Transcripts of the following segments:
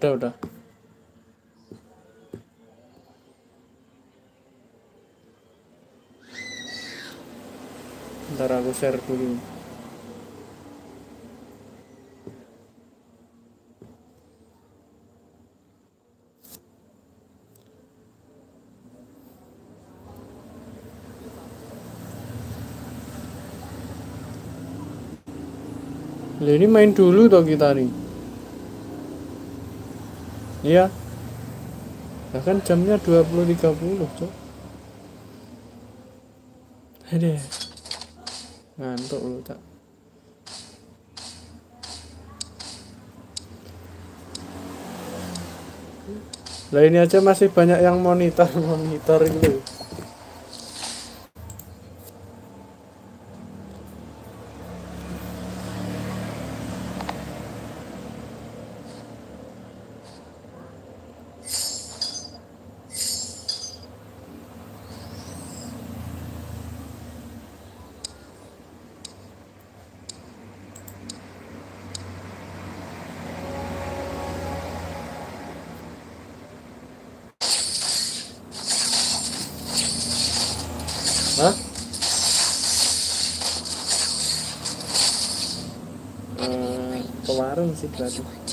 Udah, udah. Ntar aku share dulu. Ini main dulu toh kita nih. Iya. Bahkan jamnya 20.30, Cok. Ada. Ngantuk lu, tak. Lah ini aja masih banyak yang monitor monitor itu. Hah? Eh, ke warung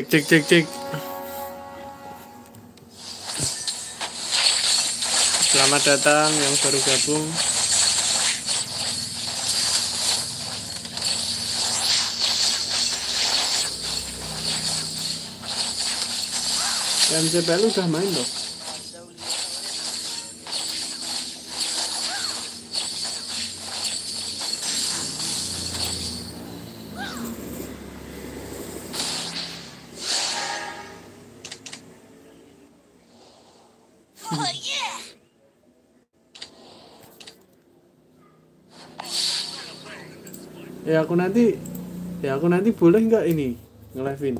Cek cek cek cek. Selamat datang yang baru gabung. MCPL udah main loh. Aku nanti ya aku nanti boleh nggak ini nge-live-in?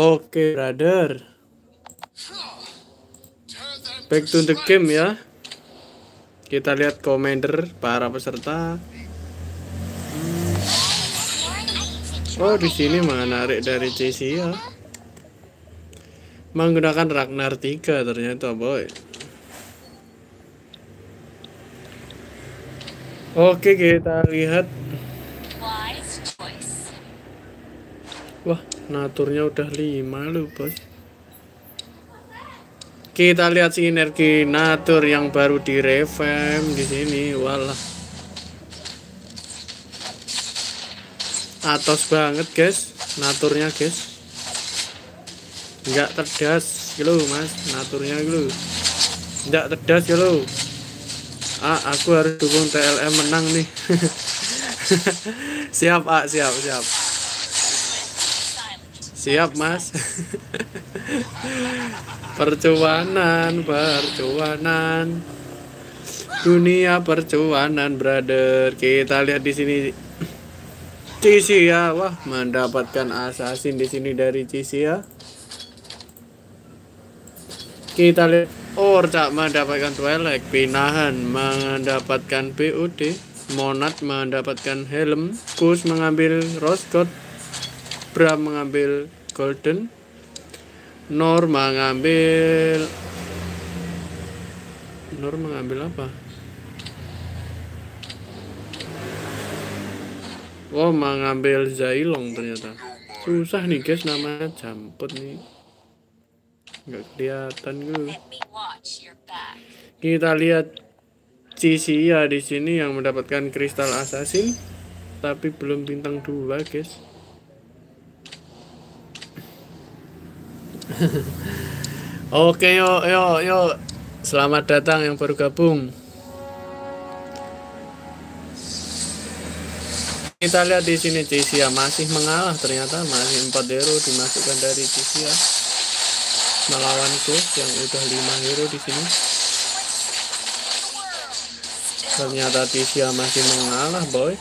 Oke, brother. Back to the game ya. Kita lihat commander para peserta. Oh, di sini menarik dari CC ya. Menggunakan Ragnar 3 ternyata, boy. Oke, kita lihat. Wah, naturnya udah 5 loh, bos. Kita lihat sinergi natur yang baru di revamp di sini. Walah. Atos banget, guys. Naturnya, guys. Enggak terdas gitu, Mas. Naturnya gitu. Enggak terdas gitu. Ah, aku harus dukung TLM menang nih. siap, Ah, siap, siap. Siap, Mas. percuanan, percuanan. Dunia percuanan, brother. Kita lihat di sini. Cici ya, wah mendapatkan assassin di sini dari Cici ya. Kita lihat Orca mendapatkan Twilight, Pinahan mendapatkan BOD, Monat mendapatkan helm, Kus mengambil Rose Gold, Bram mengambil Golden, Nor mengambil Nor mengambil apa? Oh, mengambil Zailong ternyata. Susah nih guys namanya jamput nih. Nggak kelihatan gue. Kita lihat Cisia di sini yang mendapatkan kristal assassin tapi belum bintang 2, guys. Oke, yo yo yo. Selamat datang yang baru gabung. Kita lihat di sini Cisia masih mengalah ternyata masih 4 hero dimasukkan dari Cisia melawan Ghost yang udah 5 hero di sini. Ternyata Tisha masih mengalah boy.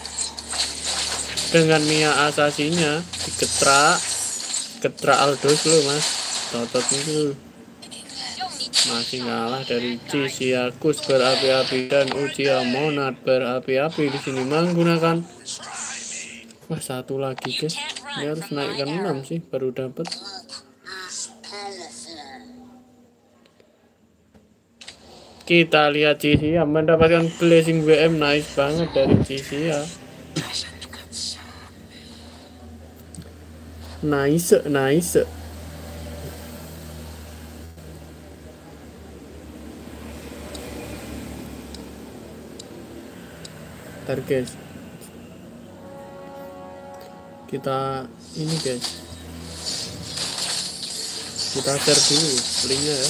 Dengan Mia asasinya Diketrak. Ketrak Aldos lu mas. Totot itu. Masih ngalah dari Cisia Kus berapi-api Dan Uchiha Monad berapi-api di sini menggunakan. Wah satu lagi guys. Ini harus naikkan 6 sih baru dapat Kita lihat Cisia mendapatkan blessing WM nice banget dari Cisia. Nice, nice. Ntar. Kita ini guys. Kita share dulu linknya ya.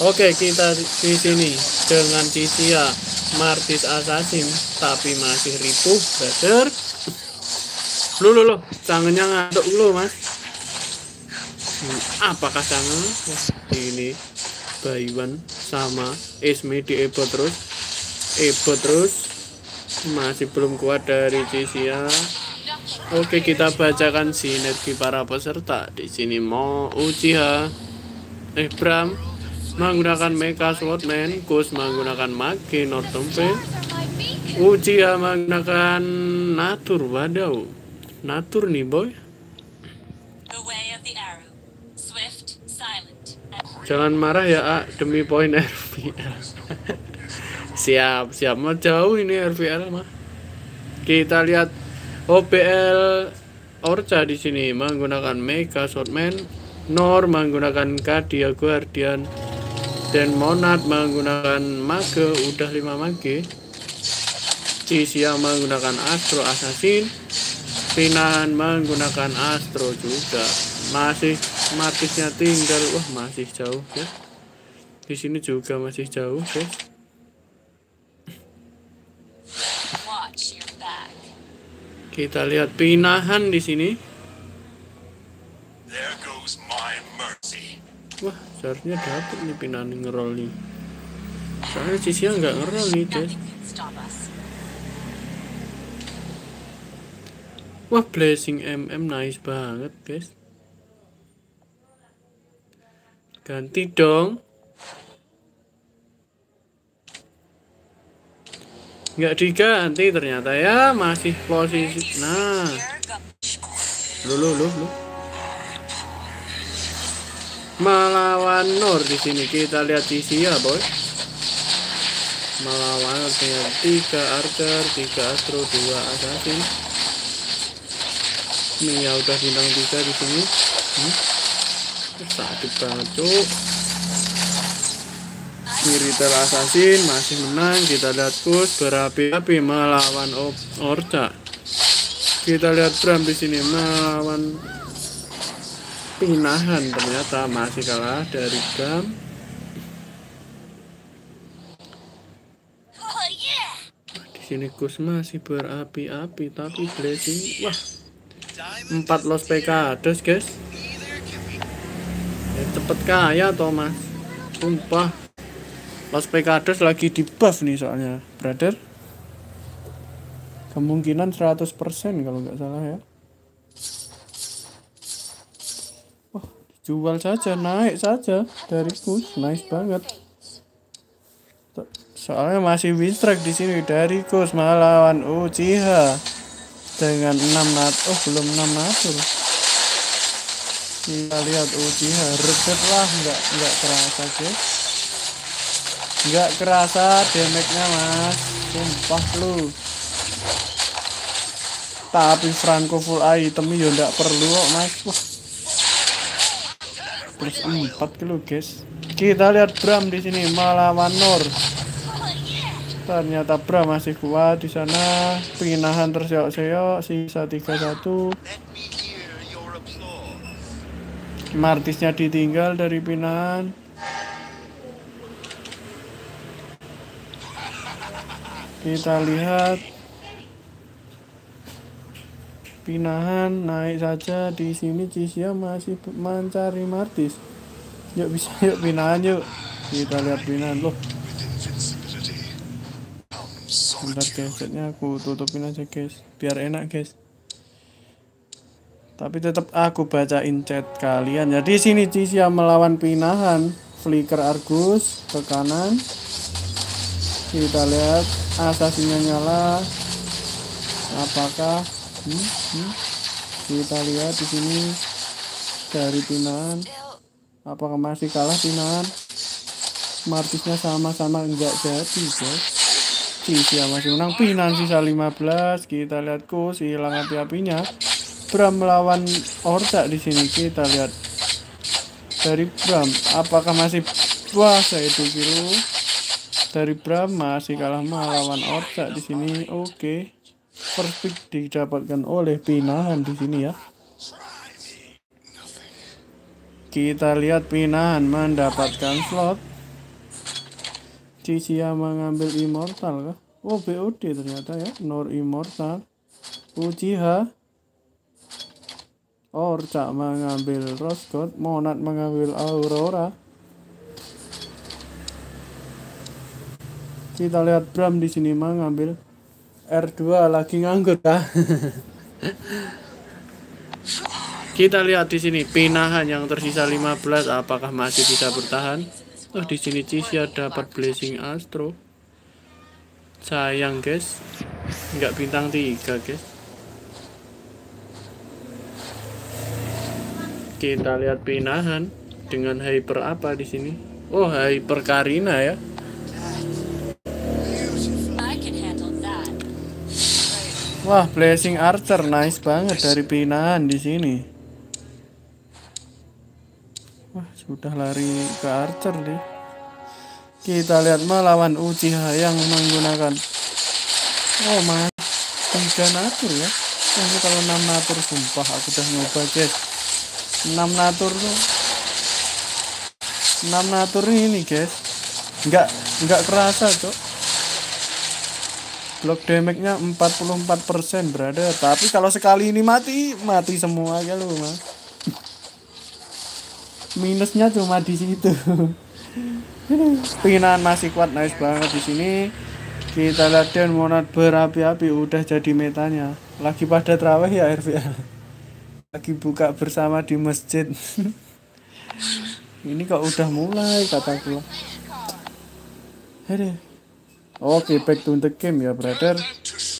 Oke, kita di sini dengan Cisia Martis Assassin tapi masih ripuh, brother. Lu lu lu, tangannya ngaduk lu, Mas. Hmm, Apakah tangan? Ini Baywan sama Ismi di Ebo terus. Ebo terus masih belum kuat dari Cisia. Oke, kita bacakan sinergi para peserta. Di sini mau Uchiha, eh Bram, menggunakan Mecha Swordman, Kus menggunakan Mage Nortempe, Uchiha menggunakan Natur, wadaw, Natur nih boy, jangan marah ya A, demi poin RVL. siap, siap, mau jauh ini RVL mah. Kita lihat OBL Orca di sini. Menggunakan Mecha Swordman, Nor menggunakan Kadia Guardian, dan Monad menggunakan Mage, udah 5 Mage. Cisia menggunakan Astro Assassin, Pinahan menggunakan Astro juga. Masih Martisnya tinggal, wah masih jauh ya. Di sini juga masih jauh guys. watch your back. Kita lihat Pinahan di sini. There goes my mercy. Wah, seharusnya dapat nih Pinahan ngerol nih. Soalnya Cisia nggak ngerol nih guys. Wah, blessing MM nice banget, guys. Ganti dong. Nggak diganti ternyata ya, masih posisi. Nah, lu lu lu lu. Melawan Nur di sini kita lihat Cisia, boy. Melawan dengan tiga Archer, tiga Astro, dua Assassin. Mia udah bintang tiga di sini. Hmm? Sakit banget cuk. Assassin masih menang. Kita lihat Kus berapi-api melawan Orca. Kita lihat Bram di sini melawan Pinahan ternyata masih kalah dari Bram. Oh! Di sini Kus masih berapi-api tapi blessing wah empat los PKDs guys. Ya, cepet kaya Thomas. Sumpah. Los PKDs lagi di buff nih soalnya, brother. Kemungkinan 100% kalau nggak salah ya. Jual saja, naik saja dari Kus, nice banget. Soalnya masih win strike di sini dari Kus melawan Uchiha dengan 6 nat oh belum 6 natur. Kita lihat Uchiha rebet lah nggak nggak terasa guys. nggak kerasa damage-nya mas sumpah lu tapi Franco full item ya nggak perlu kok mas wah plus 4 kilo guys. Kita lihat Bram di sini melawan Nur ternyata Bram masih kuat di sana. Pinahan terseok-seok sisa 31 Martisnya ditinggal dari pinahan kita lihat pinahan naik saja di sini Cisya masih mencari Martis. Yuk bisa yuk pinahan yuk. Kita lihat pinahan. Loh. Bentar gadgetnya aku tutupin aja guys. Biar enak guys. Tapi tetap aku bacain chat kalian. Jadi sini Cisya melawan pinahan. Flicker Argus ke kanan. Kita lihat. Asasinya nyala. Apakah hmm, hmm. kita lihat di sini dari Pinan apakah masih kalah Pinan Martisnya sama-sama enggak jadi guys Cisya masih menang Pinan sisa 15 kita lihat kus hilang api-apinya Bram melawan Orca di sini kita lihat dari Bram apakah masih puasa itu biru dari Bram masih kalah melawan Orca di sini. Oke. Okay. Perfect didapatkan oleh Pinahan di sini ya. Kita lihat Pinahan mendapatkan slot. Cisya mengambil Immortal kah? Oh BOD ternyata ya. Nor Immortal. Uchiha. Orca mengambil God. Monat mengambil Aurora. kita lihat Bram di sini mah ngambil R2 lagi nganggur kah? kita lihat di sini pinahan yang tersisa 15 apakah masih bisa bertahan? Oh di sini Cisya dapat blessing Astro. Sayang guys, nggak bintang 3 guys. Kita lihat pinahan dengan hyper apa di sini? Oh hyper Karina ya. Wah, blessing archer nice banget dari Pinahan di sini. Wah, sudah lari ke archer deh. Kita lihat melawan Uchiha yang menggunakan Oh, mas. Tiga natur ya. Ini kalau 6 natur sumpah aku udah nyoba, guys. 6 natur tuh 6 natur ini, guys. Enggak enggak kerasa, Cok block damage-nya 44% berada tapi kalau sekali ini mati mati semua ya lu mas. Minusnya cuma di situ. Pinan masih kuat nice banget di sini. Kita lihat dan monat berapi-api udah jadi metanya. Lagi pada terawih ya RVL lagi buka bersama di masjid. Ini kok udah mulai kataku. Aduh. Oke, back to the game ya, brother.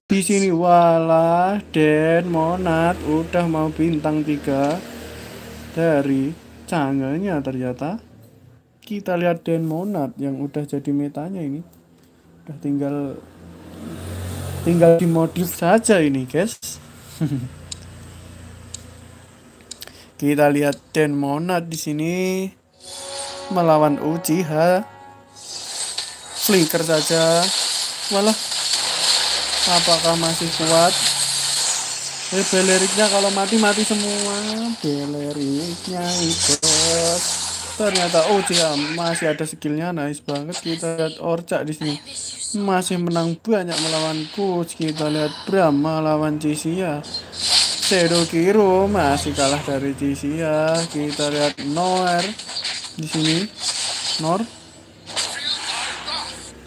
Di sini walah Dan Monat udah mau bintang 3 dari cangganya ternyata. Kita lihat Dan Monat yang udah jadi metanya ini. Udah tinggal tinggal dimodif saja ini, guys. Kita lihat Dan Monat di sini melawan Uchiha flicker saja. Malah apakah masih kuat? Eh beleriknya kalau mati mati semua beleriknya itu ternyata oh dia masih ada skillnya. Nice banget. Kita lihat Orca di sini. Masih menang banyak melawan Coach kita lihat Bram melawan Cissia Shadow Kiro masih kalah dari Cissia kita lihat Noer di sini. Nor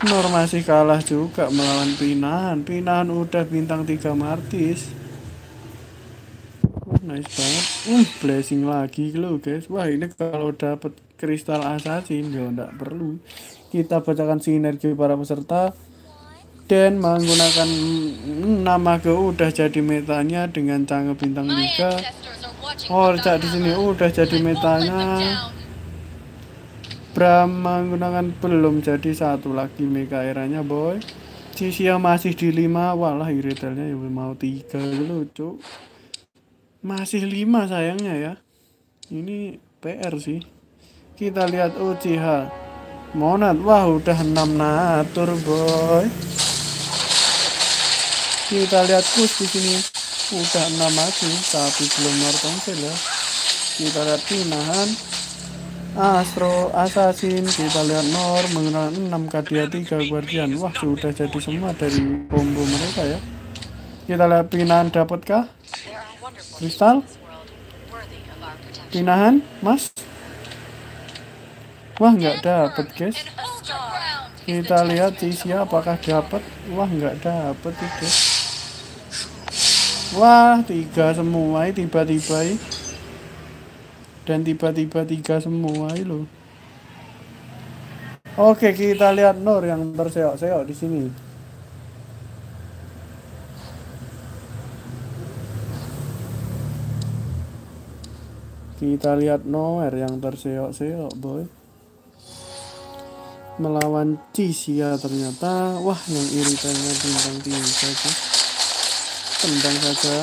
Nur masih kalah juga melawan Pinahan. Pinahan udah bintang 3 Martis. Oh, nice banget. Uh, blessing lagi lo guys. Wah, ini kalau dapat kristal assassin ya enggak perlu. Kita bacakan sinergi para peserta dan menggunakan nama ke udah jadi metanya dengan canggih bintang 3. Oh, di sini udah jadi metanya. Bram menggunakan belum jadi satu lagi mega eranya boy. Cisia masih di 5 walah iritalnya ya mau 3 lucu. Masih 5 sayangnya ya. Ini PR sih. Kita lihat Uchiha Monat wah udah 6 natur boy. Kita lihat kus di sini. Udah 6 mati tapi belum nortongsil ya. Kita lihat pinahan Astro Assassin kita lihat Nor menggunakan 6 Kadia 3 Guardian. Wah sudah jadi semua dari combo mereka ya. Kita lihat pinahan dapatkah kristal? Pinahan mas? Wah nggak dapet guys. Kita lihat Cisia apakah dapat wah nggak dapet nih guys. Wah tiga semua ini tiba-tiba ini. Dan tiba-tiba tiga semua loh oke kita lihat Nur yang terseok-seok di sini. Kita lihat Noer yang terseok-seok boy. Melawan Cisia ternyata. Wah yang iritannya bintang tiga saja. Tendang saja.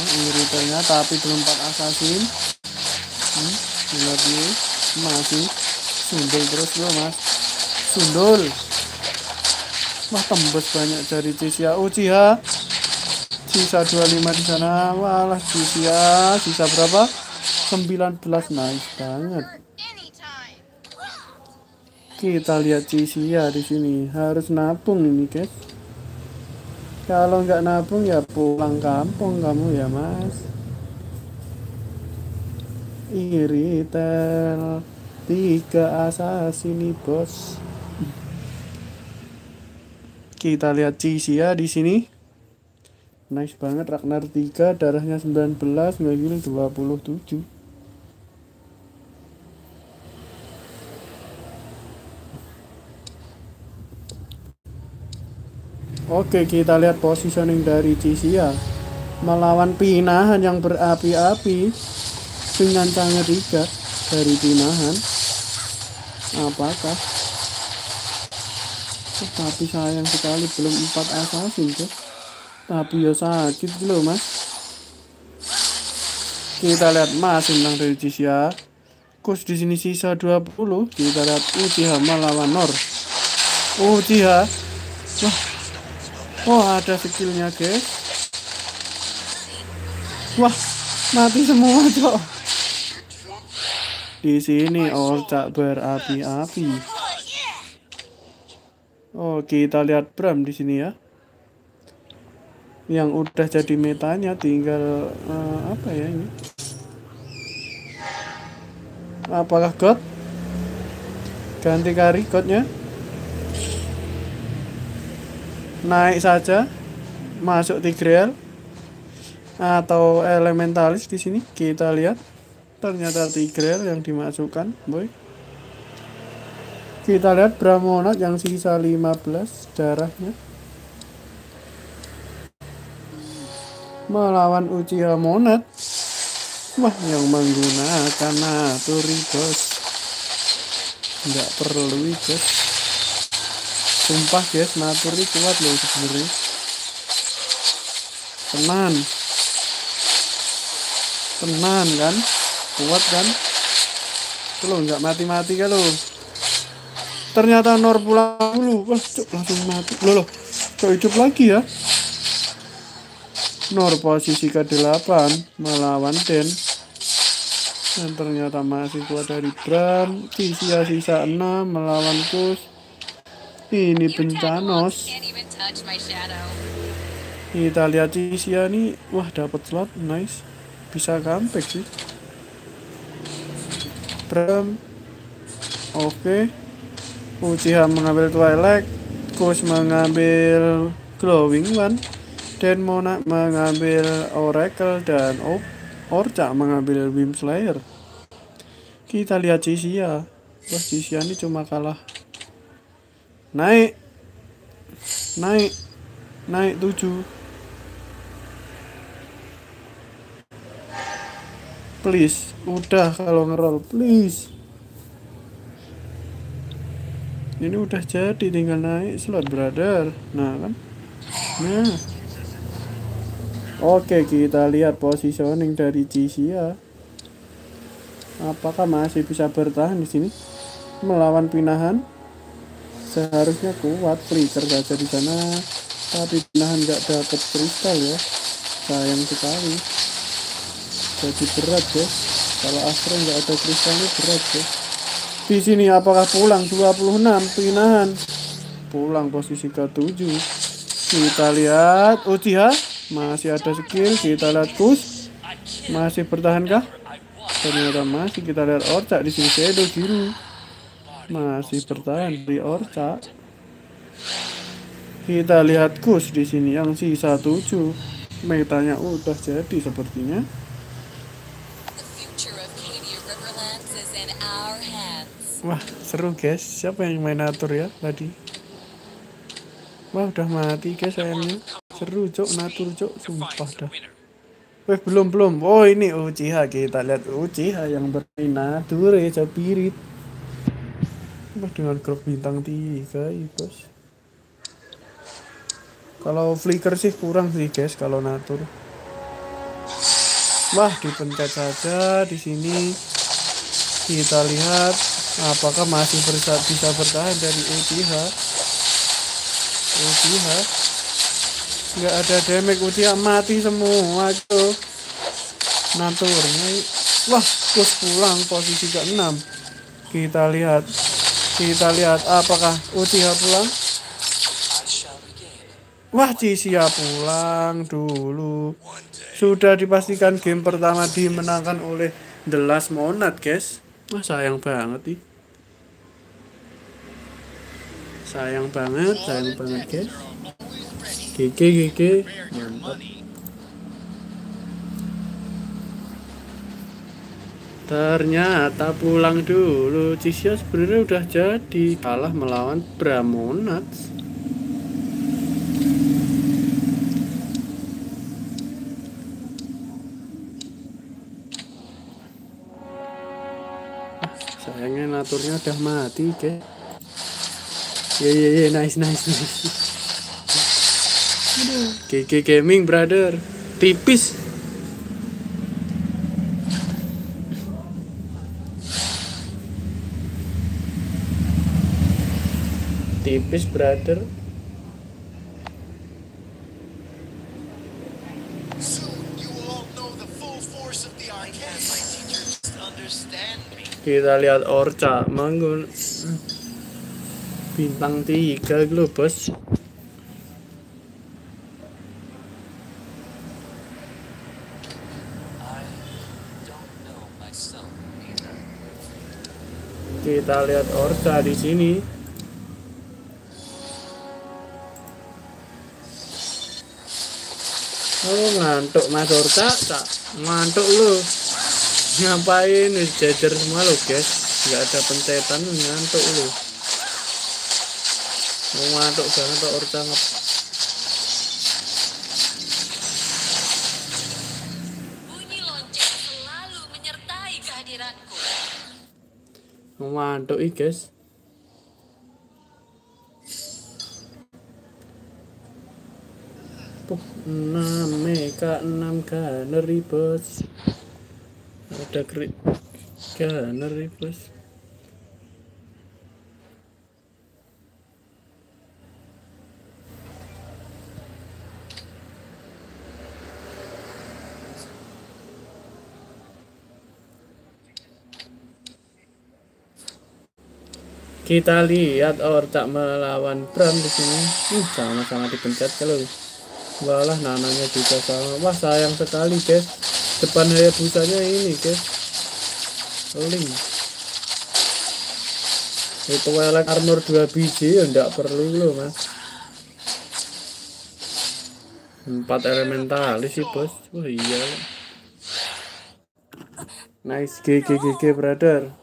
Nah, iritannya tapi belum empat assassin ini masih sundul terus bro mas. Sundul. Wah tembus banyak dari Cisia Uchiha sisa 25 di sana. Walah Cisia sisa berapa? 19 nice banget. Kita lihat Cisia di sini. Harus nabung ini guys. Kalau nggak nabung ya pulang kampung kamu ya mas iritel tiga asas ini bos. Kita lihat Cisia di sini. Nice banget Ragnar 3 darahnya 19 ngegil 27 Oke, kita lihat positioning dari Cisia melawan pinahan yang berapi-api dengan sangat tiga dari pinahan. Apakah? Tapi sayang sekali belum empat assassin tuh. Tapi ya sakit loh mas. Kita lihat mas tentang dari Cisia. Kus di sini sisa 20. Kita lihat Uchiha melawan Nor. Uchiha. Wah, Wah ada skillnya guys Wah mati semua cok Di sini orcak berapi-api Oh kita lihat Bram di sini ya. Yang udah jadi metanya tinggal eh, apa ya ini? Apakah God? Ganti kari godnya naik saja. Masuk Tigreal atau elementalis di sini. Kita lihat ternyata Tigreal yang dimasukkan boy. Kita lihat Bramonat yang sisa 15 darahnya. Melawan Uchiha Monat wah yang menggunakan Naturi bos nggak perlu guys sumpah guys natur ini kuat loh sebenarnya. Tenan. Tenan kan kuat kan? Itu loh nggak mati-mati kan lo ternyata Nor pulang dulu. Wah cuk langsung mati. Loh loh kok hidup lagi ya. Nor posisi ke-8 melawan Den. Dan ternyata masih kuat dari Bram. Sisa sisa 6 melawan Kus. Ini Bencanos. Kita lihat Cisia nih wah dapat slot. Nice. Bisa comeback sih Bram oke. Uchiha mengambil Twilight Kus mengambil Glowing One. Dan Mona mengambil Oracle dan Op Orca mengambil Beam Slayer. Kita lihat Cisia wah Cisia ini cuma kalah. Naik. Naik. Naik 7 please udah kalau ngerol please. Ini udah jadi tinggal naik slot brother. Nah kan? Nah. Oke kita lihat positioning dari Cisia apakah masih bisa bertahan di sini? Melawan pinahan? Seharusnya kuat flicker saja di sana. Tapi pinahan nggak dapat kristal ya. Sayang sekali jadi berat guys kalau Astro nggak ada kristal berat guys di sini apakah pulang? 26 pinahan. Pulang posisi ke-7 kita lihat Uchiha masih ada skill kita lihat Kus masih bertahankah ternyata masih. Kita lihat Orca di sini Shadow Jiru masih bertahan di Orca kita lihat Kus di sini yang sisa 7 metanya udah jadi sepertinya Wah, seru guys. Siapa yang main atur ya tadi? Wah, udah mati guys sayangnya. Seru, Cok. Natur, Cok. Sumpah dah. Weh, belum, belum. Oh, ini Uchiha. Kita lihat Uchiha yang bermain natur ya, Capirit. Wah, dengan grup bintang 3, ya, bos. Kalau flicker sih kurang sih guys kalau natur. Wah, dipencet saja di sini. Kita lihat apakah masih bisa, bisa bertahan dari Uchiha. Uchiha nggak ada damage Uchiha mati semua tuh. Naturnya wah terus pulang posisi ke-6. Kita lihat kita lihat apakah Uchiha pulang. Wah, Cisia pulang dulu. Sudah dipastikan game pertama dimenangkan oleh The Last Monad, guys. Wah, sayang banget nih. Sayang banget, sayang banget, guys. Gege, gege. Mantap. Ternyata pulang dulu. Cisia sebenarnya udah jadi kalah melawan Bramonats. Naturnya udah mati ke ye ye ye nice nice nice. GG gaming brother. Tipis. Tipis brother kita lihat Orca menggun bintang tiga either. kita lihat Orca di sini. Oh ngantuk mas Orca, ngantuk lu ngapain jajar semua lo guys? Nggak ada pencetan ngantuk lu mau ngantuk banget tuh Orca ngep Bunyi lonceng selalu menyertai kehadiranku. mau ngantuk ih guys? Puh, 6 meka 6 gunner bos ada krik. Gunner bos. Kita lihat Orcak melawan Bram di sini. Uh, sama-sama dipencet kalau walah nananya juga sama. Wah sayang sekali guys depan Hayabusanya ini guys. Link. Itu elek armor 2 biji ya ndak perlu loh mas. Empat elementalis sih bos. Wah iya. Nice. GG GG brother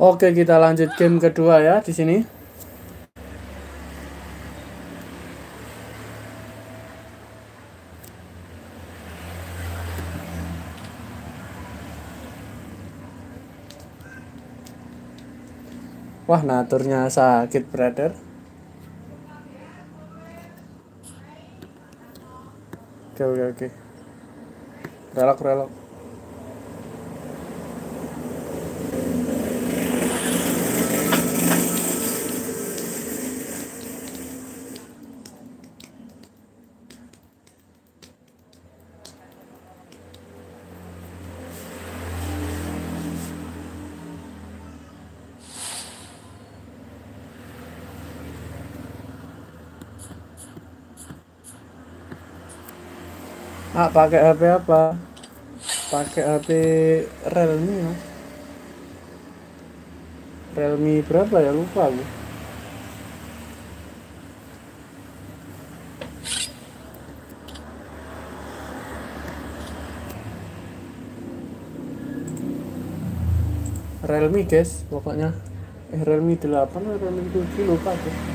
Oke, kita lanjut game kedua ya di sini. Wah, naturnya sakit, brother. Oke, oke, oke. Relok, relok. Ah, pakai HP apa? Pakai HP Realme ya. Realme berapa ya? Lupa aku. Realme guys, pokoknya eh Realme 8 atau Realme 7 lupa aku.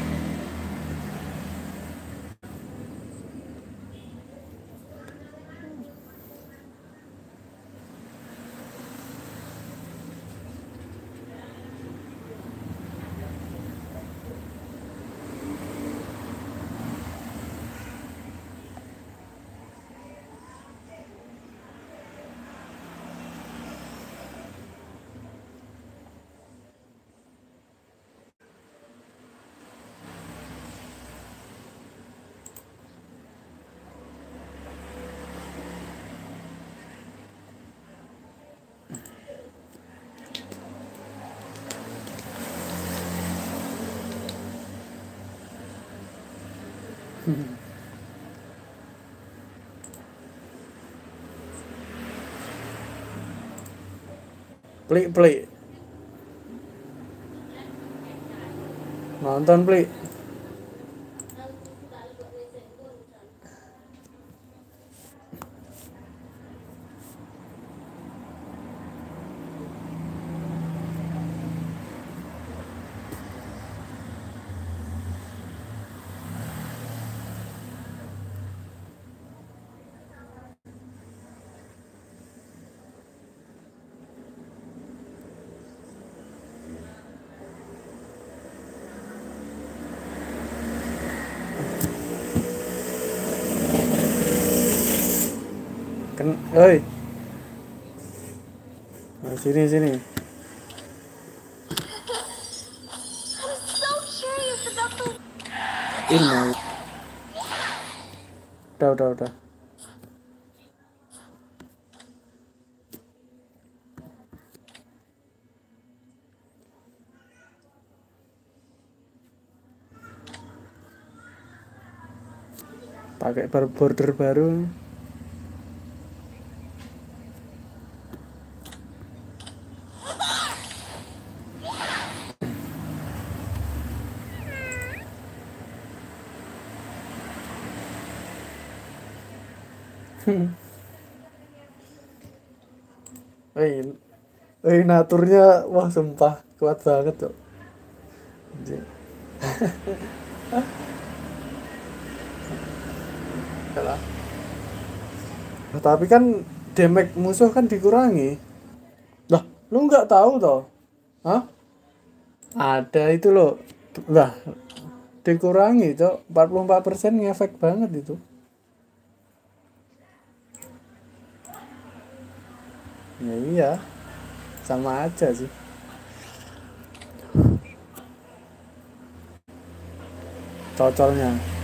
Plik, plik. Nonton, plik. Ken, oi. Nah, sini sini. Ini. Udah, udah, udah. Pakai border baru. Eh, naturnya wah sumpah kuat banget tuh. Nah, tapi kan damage musuh kan dikurangi. Lah, lu nggak tahu toh? Hah? Ada itu loh. Lah, dikurangi, Cok. 44% ngefek banget itu. Ya iya. Sama aja sih. Cocolnya.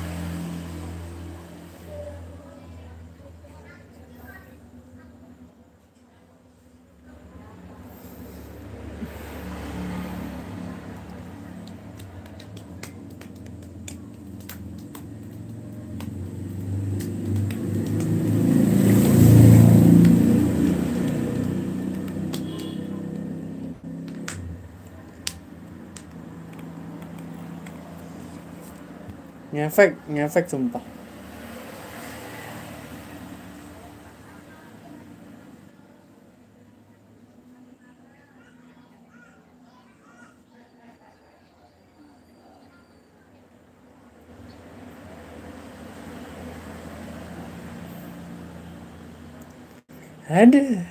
ngefek ngefek sumpah Ada.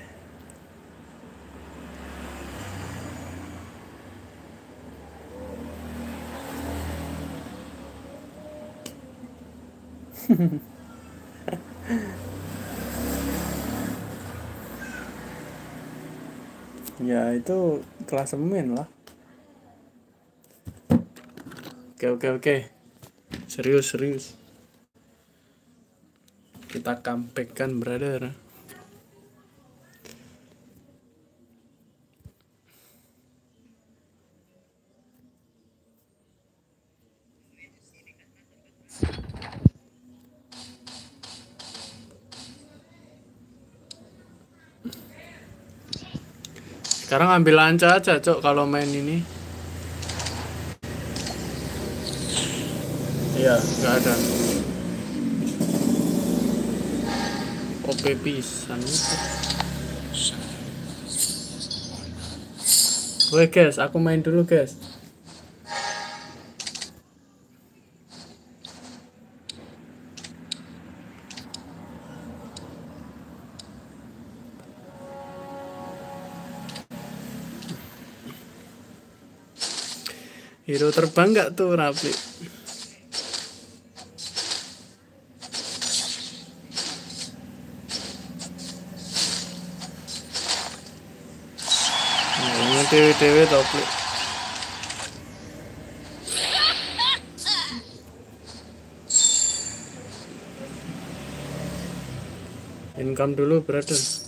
Itu klasemen lah. Oke oke oke. Serius serius. Kita comeback kan brother sekarang ambil lanca aja cok kalau main ini. Iya. Nggak ada. OP pisan. Itu Woi guys, aku main dulu guys. Hero terbang nggak tuh Rafli? Ini dewe-dewe topli. Income dulu brother.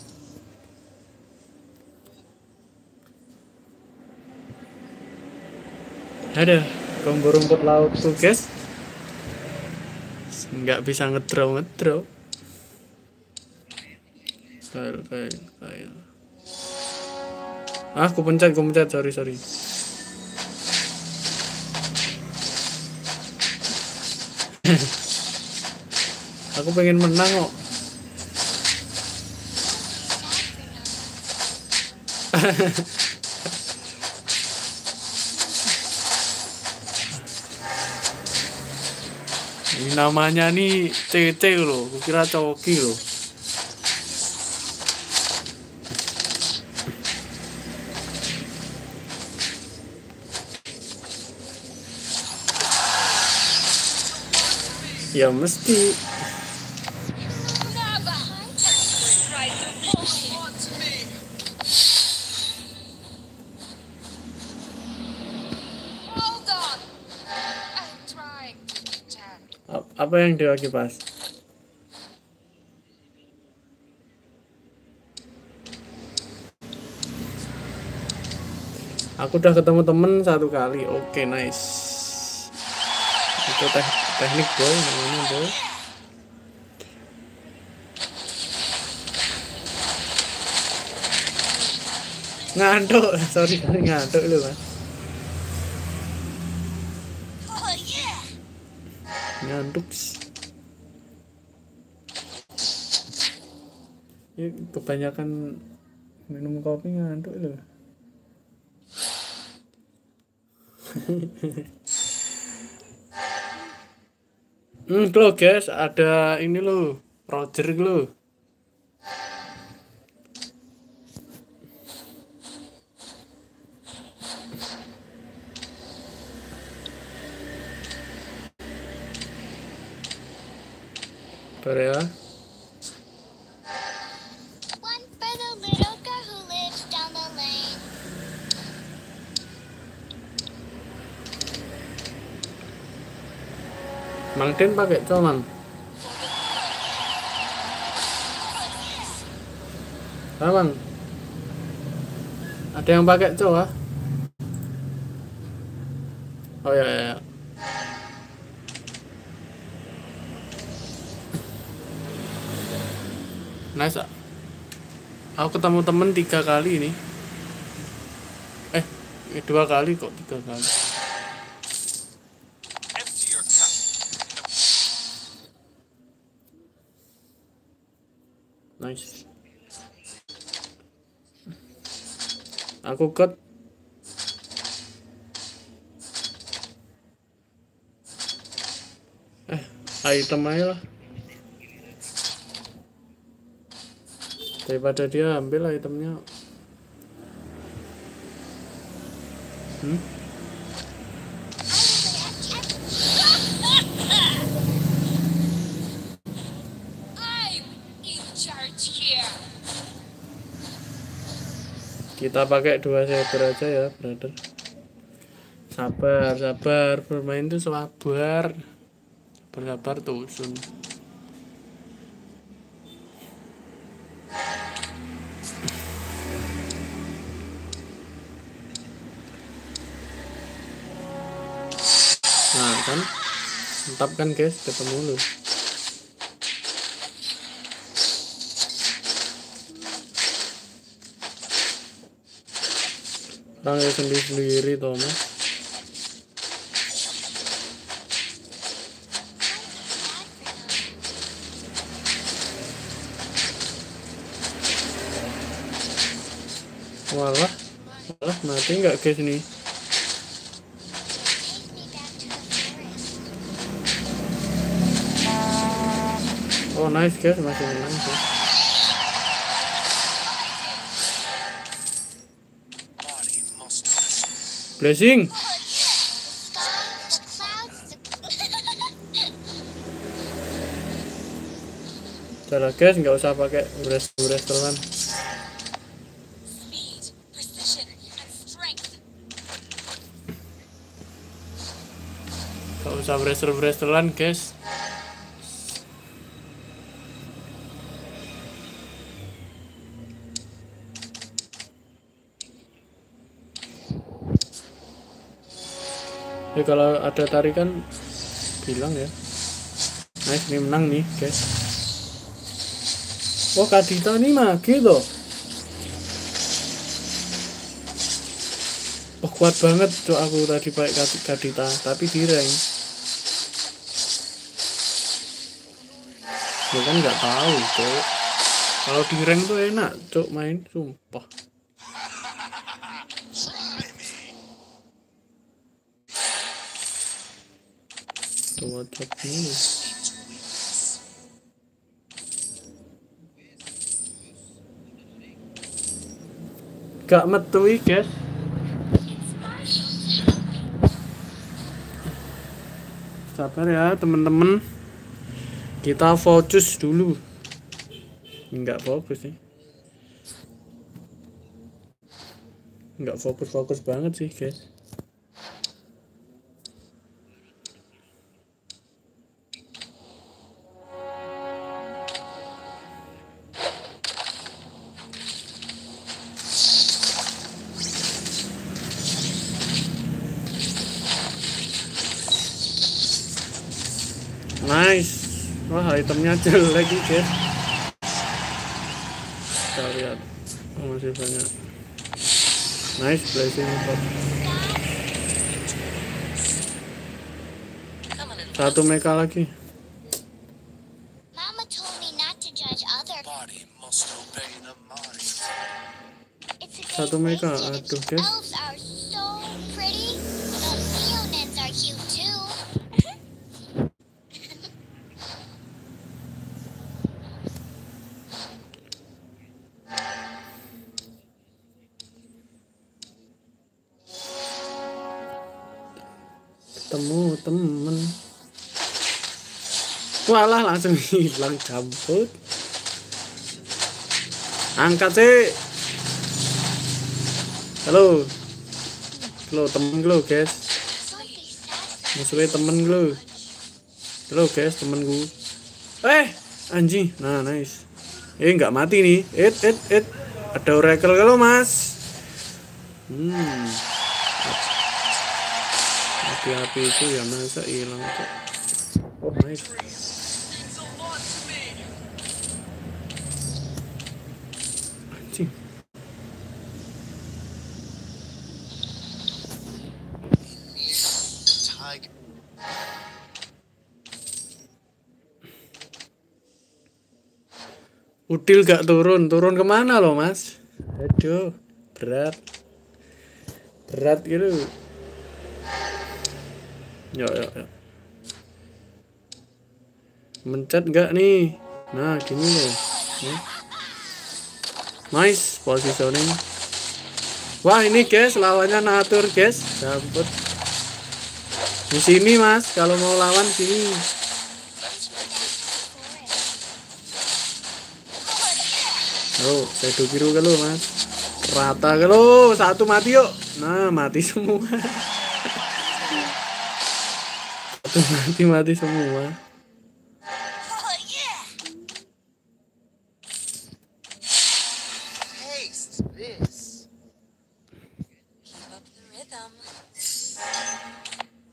Ada combo rumput laut tuh guys. Nggak bisa ngedraw ngedraw. Fail fail fail. Ah, aku pencet, aku pencet, sorry sorry. aku pengen menang kok. Ini namanya nih CC loh, kukira coki loh. Ya mesti apa yang dia lagi pas? Aku udah ketemu temen satu kali. Oke, nice. Itu teh teknik boy, namanya boy. Ngantuk, sorry, sorry ngantuk lu mas. Oh yeah. Ngantuk sih. Ya, kebanyakan minum kopi ngantuk loh hmm lo guys ada ini lo Roger lo down the lane. Mang Den pakai co mang Ah, Bang. Ada yang pakai co ah? Oh ya ya. ya. Nice. ah. Aku ketemu temen tiga kali ini. Eh, dua kali kok tiga kali. Nice. Aku cut. Eh, item aja lah. Daripada dia ambil itemnya. Hmm? Kita pakai dua saber aja ya brother. Sabar sabar. Bermain tuh sabar. Bersabar tuh sun kan mantap kan guys? Ketemu lu. Orang sendiri sendiri toh mas walah. Walah mati nggak guys nih oh nice guys. Masih menang guys. Blessing. Cara guys. Nggak usah pakai and strength. nggak usah wrestleran guys ya kalau ada tarikan bilang ya. Nice nih menang nih guys. Oh Kadita nih magi loh. Oh kuat banget cok aku tadi Kad- Kadita tapi di rank. Gue kan nggak tahu cok. Kalau di rank tuh enak cok main sumpah WhatsApp nih gak metui guys. Sabar ya temen-temen. Kita fokus dulu. Nggak fokus nih nggak fokus-fokus banget sih guys wah itemnya jelek guys. Kita lihat. Oh, masih banyak. Nice blessing little satu mecha lagi. Mama told me not walah langsung hilang cabut angkat sih halo. Halo temen lu guys. Musuhnya temen lu. Halo guys temen gue eh anjing. Nah nice. Eh nggak mati nih. It it it. Ada oracle kalau mas. Hmm. Api-api itu ya masa hilang kok oh nice Udil gak turun, turun ke mana loh mas? Aduh, berat, berat gitu. Yuk, yuk, yuk. Mencet gak nih? Nah, gini loh. Nice positioning. Wah ini guys lawannya natur guys. Dapat. Di sini mas, kalau mau lawan sini. Oh, saya biru ke lu mas. Rata ke lu, satu mati yuk. Nah mati semua. satu mati mati semua.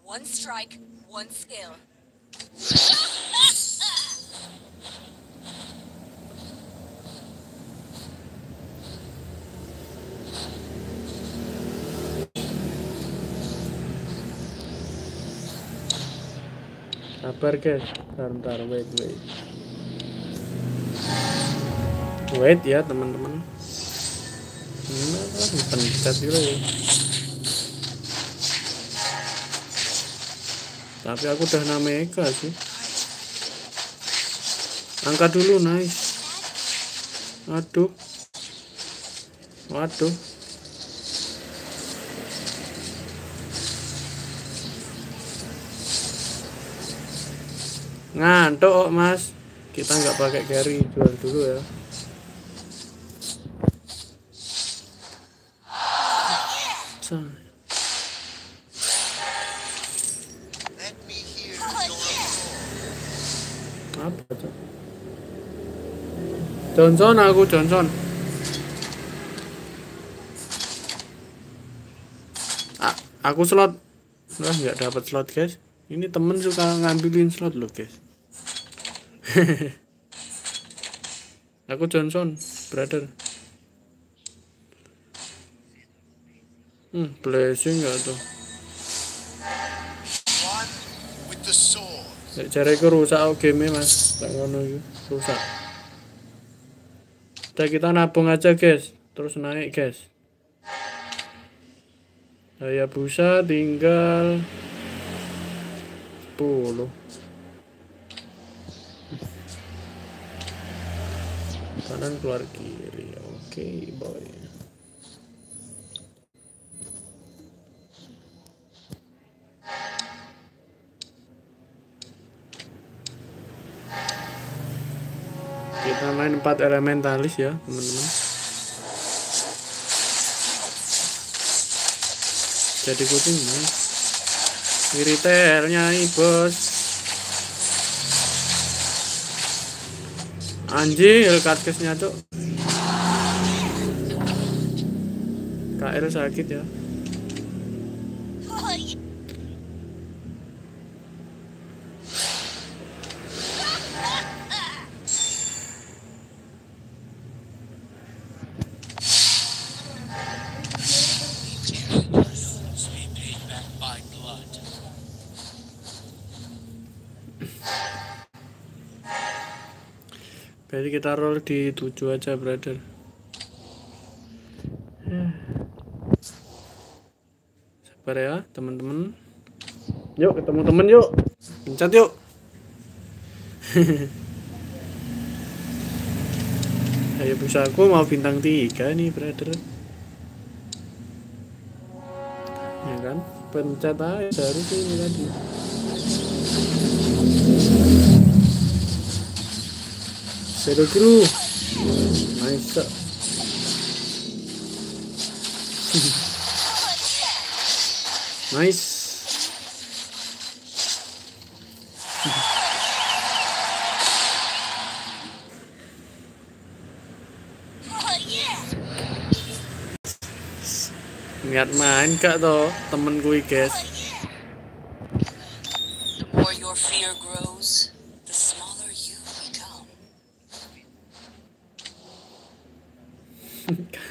One strike, one skill. Sabar guys, bentar, bentar, wait, wait. Wait ya teman-teman. Nah, pencet dulu ya. Tapi aku udah 6 mega sih. Angkat dulu, nice. Aduh. Waduh. Ngantuk kok, Mas. Kita nggak pakai carry, jual dulu ya. Apa tuh Johnson aku Johnson. Aku slot. Wah nggak dapat slot guys. Ini temen suka ngambilin slot loh guys aku Johnson brother. Hmm blessing nggak tuh. Nek jareku rusak game mas. Tak ngono rusak. Udah kita nabung aja guys. Terus naik guys. Daya busa tinggal 10 Kanan keluar kiri. Oke boy. Kita main 4 elementalis ya teman-teman. Jadi kucing nih Iritelnya nih bos Anjir karkesnya cok. KL sakit ya Berarti kita roll di 7 aja brother. Sabar ya teman-teman. Yuk ketemu temen yuk. Pencet yuk. Ayo bisa aku mau bintang 3 nih brother. Ya kan? Pencet aja harus ini tadi Zero crew Nice. Nice. Niat main kak toh temen gue guys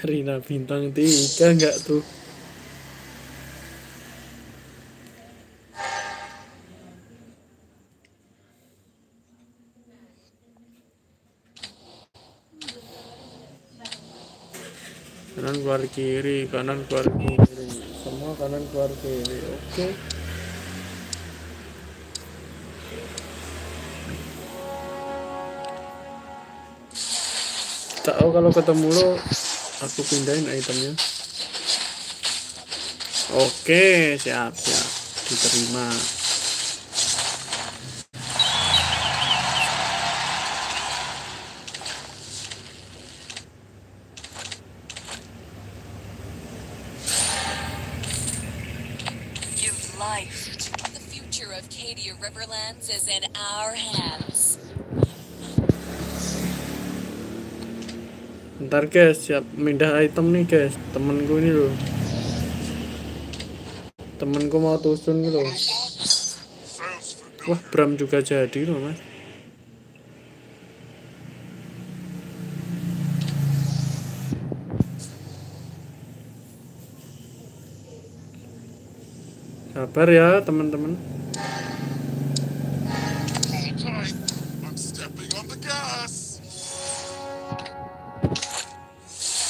Karina bintang tiga enggak tuh? Kanan keluar kiri kanan keluar kiri. Semua kanan keluar kiri. Oke. Tahu kalau ketemu lo aku pindahin itemnya. Oke siap siap. Diterima ntar guys. Siap pindah item nih guys. Temenku ini loh. Temenku mau tusun gitu wah Bram juga jadi loh mas. Sabar ya teman-teman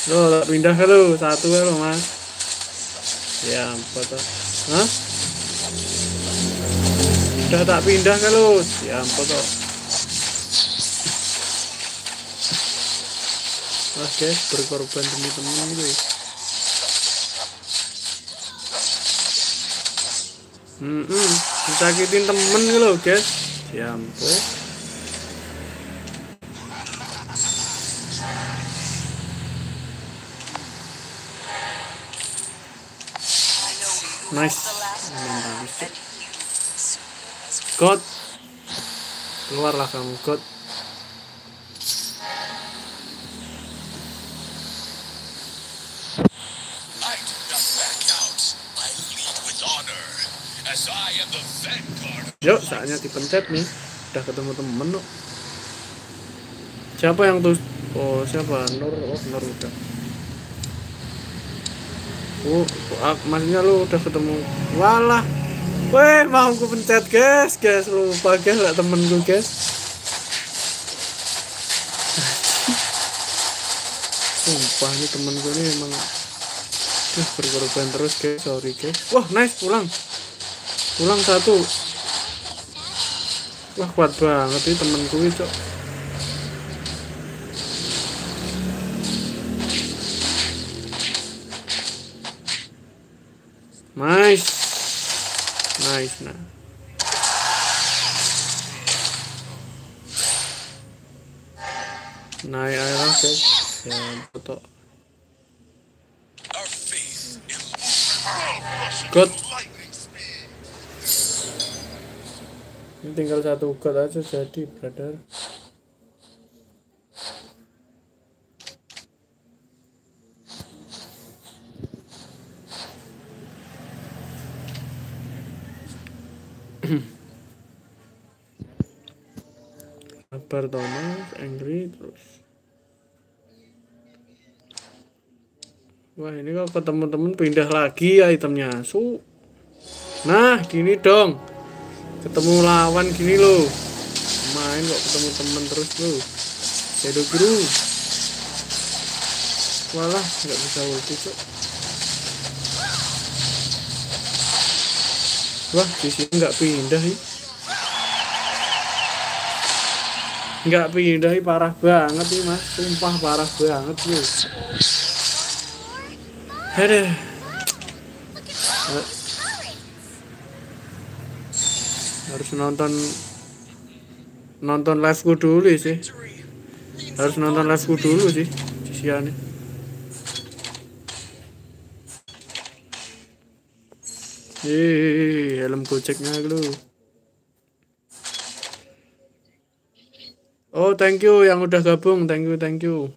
lo pindah ke lo satu ya lo mas. Ya apa tuh hah? Udah tak pindah ke lo ya apa tuh Mas guys berkorban demi temen gitu ya. Hmm, hmm. Disakitin temen gitu guys. Ya ampun Nice. Mantap God. Keluarlah kamu God. I do not back out. I lead with honor. As I am the vanguard. Yuk saatnya dipencet nih. Udah ketemu temen kok Siapa yang tuh? Oh siapa? Nur Oh Nur udah Oh ah, maksudnya lu udah ketemu? Walah. Weh mau gue pencet guys. Guys lupa guys lah temen gue guys. Sumpah ini temen gue nih emang Ih, berkorban terus guys. Sorry guys. Wah nice pulang. Pulang satu. Wah kuat banget ini temenku ini cok Nice Nice nah Naik air lah guys Ya foto Our faith in God lightning speed. Ini tinggal satu god aja jadi brother Thomas, angry terus. Wah ini kok ketemu temen pindah lagi ya itemnya. Su. Nah gini dong. Ketemu lawan gini lo main kok ketemu temen terus lo shadow biru walah nggak bisa ulti cok wah di sini nggak pindah ih nggak pindah parah banget nih mas sumpah parah banget lo Aduh. harus nonton nonton live ku dulu sih harus nonton live ku dulu sih siannya Ih, helm gojeknya lu. Oh, thank you yang udah gabung. Thank you, thank you.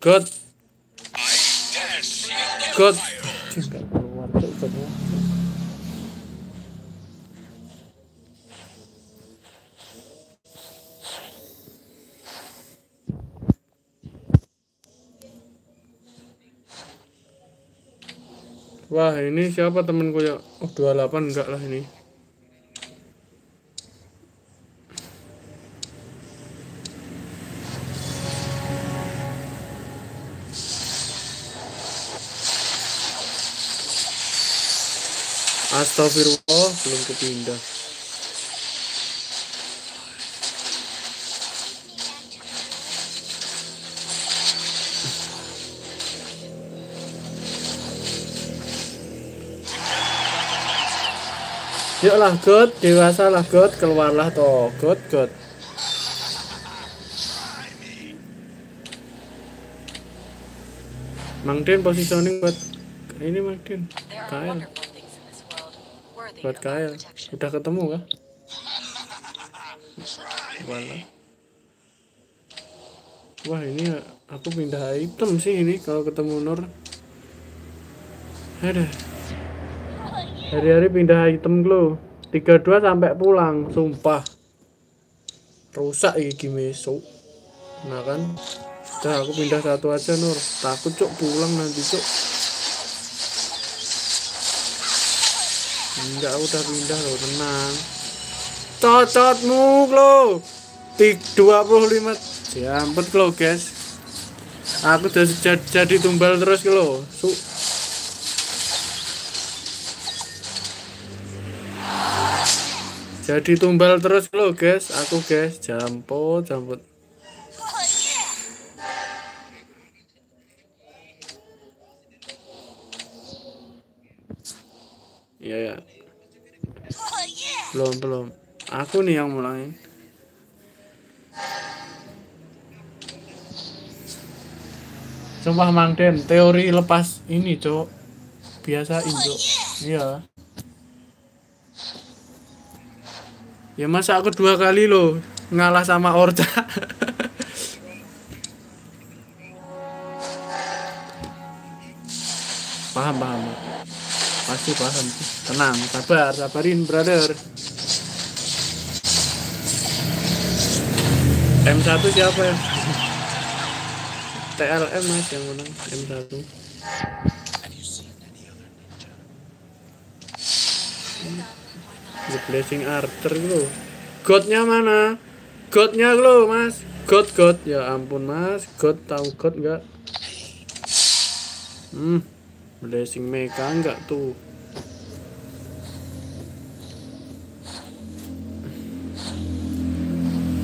Cok, godnya. Wah ini siapa temenku ya? Oh 28 enggak lah ini Astagfirullah belum kepindah. Yuklah God, dewasalah God, keluarlah toh God, God. Mang Den positioning buat ini Mang kain. Buat Kyle. Udah ketemu kah? Wala. Wah ini aku pindah item sih ini kalau ketemu Nur. Ada. Hari-hari pindah item lo. 32 sampai pulang, sumpah. Rusak iki game esok. Nah kan. Udah aku pindah satu aja Nur. Takut cok pulang nanti cok. Enggak, udah pindah loh, tenang. Cocotmu lo. Tik 25 Jampet lo, guys. Aku udah jadi, jadi tumbal terus lo. Su jadi tumbal terus lo, guys. Aku, guys. Jamput, jamput. Iya, ya. Belum, belum. Aku nih yang mulai. Sumpah Mang Den, teori lepas ini, Cok. Biasain, Cok. Iya. Ya masa aku dua kali loh ngalah sama Orca. paham, paham. Pasti paham. Tenang, sabar, sabarin, brother. M1 siapa ya? TLM mas yang menang M1 The Blessing Archer lo Godnya mana? Godnya lo mas God God ya ampun mas God tahu God nggak? Hmm Blessing Mega enggak tuh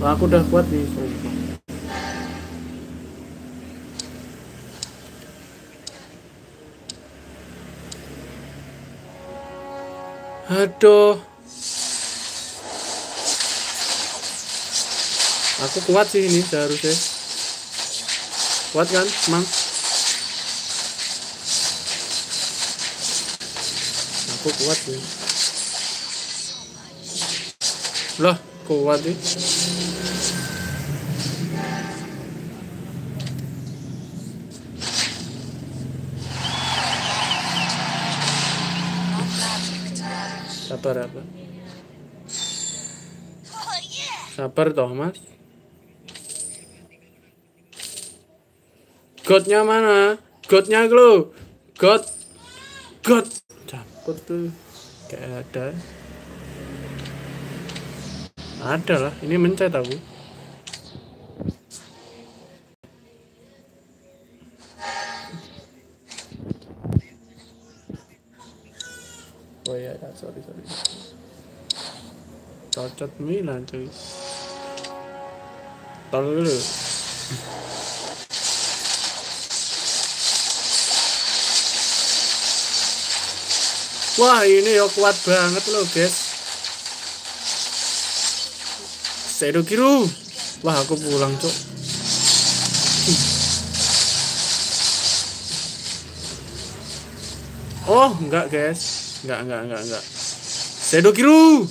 Wah, aku udah kuat nih sumpah Aduh. Aku kuat sih ini seharusnya. Kuat kan, Mang? Aku kuat nih. Loh, kuat nih. Sabar apa? Sabar toh mas. Godnya mana? Godnya lo. God. God. Campur tuh. Kayak ada. Ada lah. Ini mencet aku. Oh iya, ya, sorry sorry. Cocot Milan cuy. Tol dulu. Wah ini ya kuat banget loh guys. Sedo kiru. Wah aku pulang cok. Oh enggak guys. Enggak enggak enggak enggak. Sedo kiru.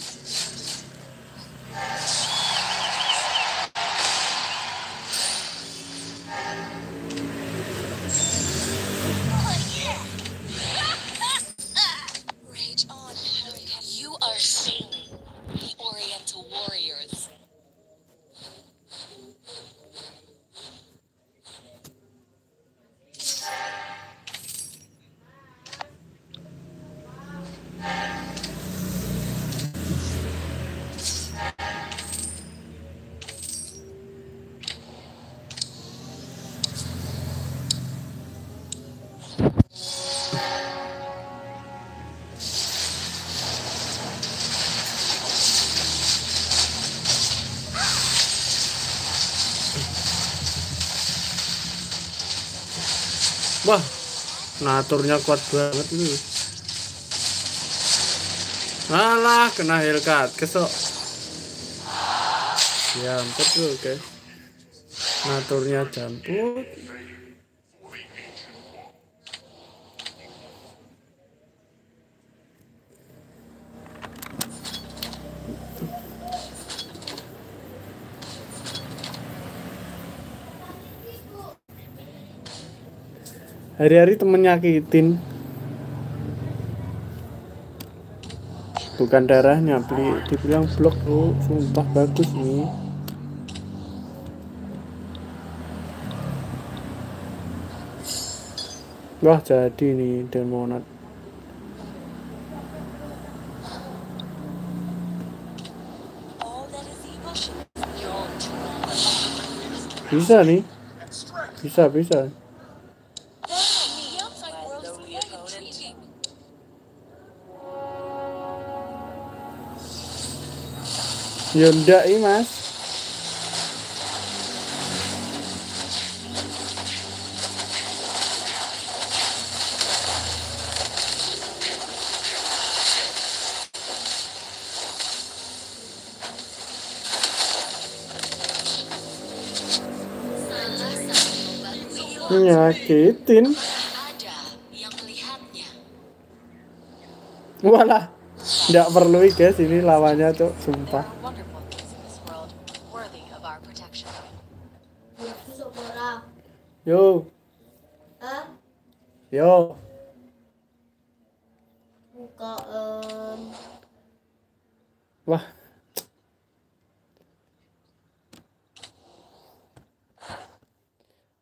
Naturnya kuat banget itu. Alah, kena Hellcat, kesok. Jamput lu, guys. Naturnya jamput. Hari-hari temen nyakitin bukan darahnya beli dibilang blok lu sumpah bagus nih wah jadi nih demonat bisa nih. Bisa bisa ya ndak ini mas. Nyakitin walah ndak perlu guys ini lawannya tuh sumpah yo. Hah? yo. Buka em. Wah.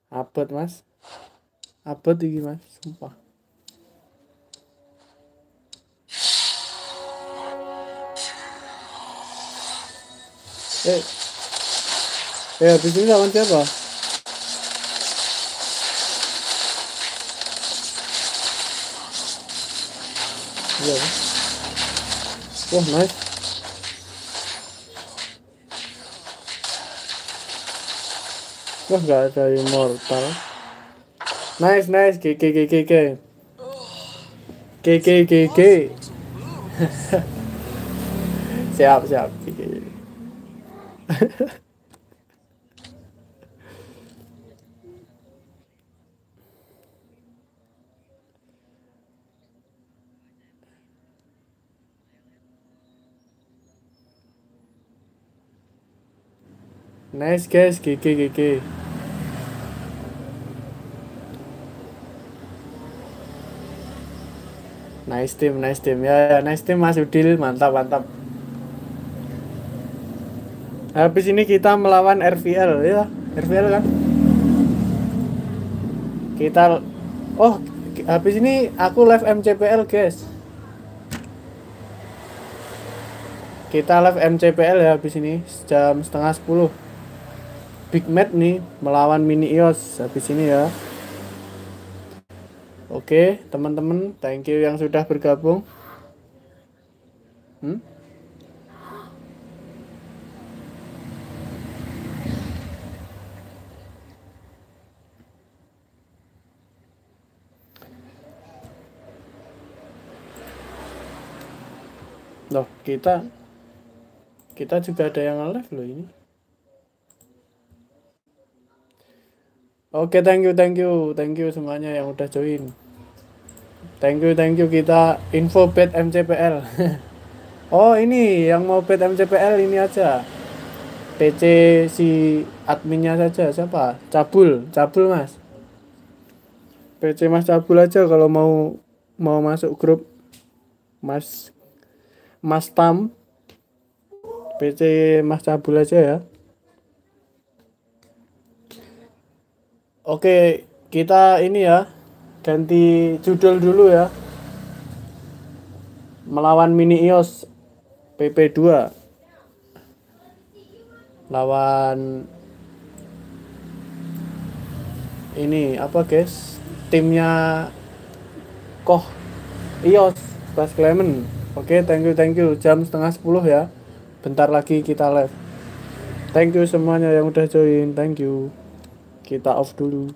Abot mas. Abot iki mas. Sumpah. Eh. Eh habis ini lawan siapa iya Mas. wah nice Wah nggak ada immortal. Nice nice GG GG GG. GG GG. siap siap. Nice guys, GG GG. Nice team, nice team. Ya, ya, nice team Mas Udil, mantap, mantap. Habis ini kita melawan RVL ya, RVL kan? Kita Oh, habis ini aku live MCPL, guys. Kita live MCPL ya habis ini jam setengah 10 Big Match nih melawan Mini EOS habis ini ya. Oke teman-teman thank you yang sudah bergabung. Hmm? Loh kita kita juga ada yang live loh ini Oke, thank you, thank you, thank you semuanya yang udah join. Thank you, thank you kita info bet MCPL. oh, ini yang mau bet MCPL ini aja. PC si adminnya saja siapa? Cabul, Cabul Mas. PC Mas Cabul aja kalau mau mau masuk grup Mas Mas Tam. PC Mas Cabul aja ya. Oke, kita ini ya ganti judul dulu ya. Melawan Mini EOS PP2. Lawan ini apa guys? Timnya Koh EOS Bas Clement. Oke, thank you thank you. Jam setengah 10 ya. Bentar lagi kita live. Thank you semuanya yang udah join. Thank you kita off dulu